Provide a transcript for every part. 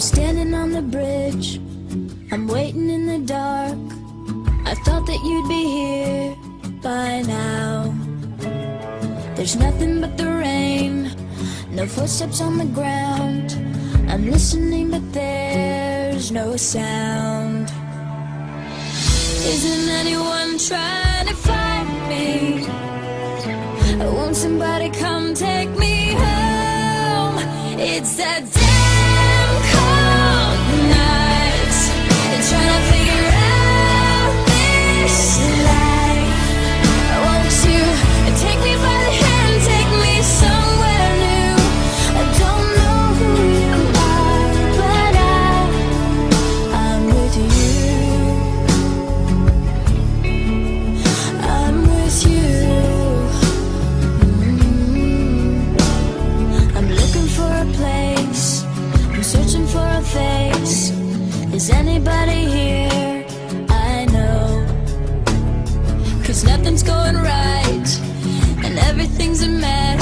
standing on the bridge. I'm waiting in the dark. I thought that you'd be here by now. There's nothing but the rain, no footsteps on the ground. I'm listening, but there's no sound. Isn't anyone trying to find me? Won't somebody come take me home? It's a searching for a face. Is anybody here? I know. Cause nothing's going right. And everything's a mess.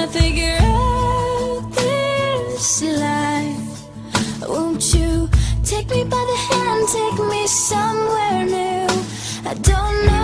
To figure out this life. Won't you take me by the hand, take me somewhere new? I don't know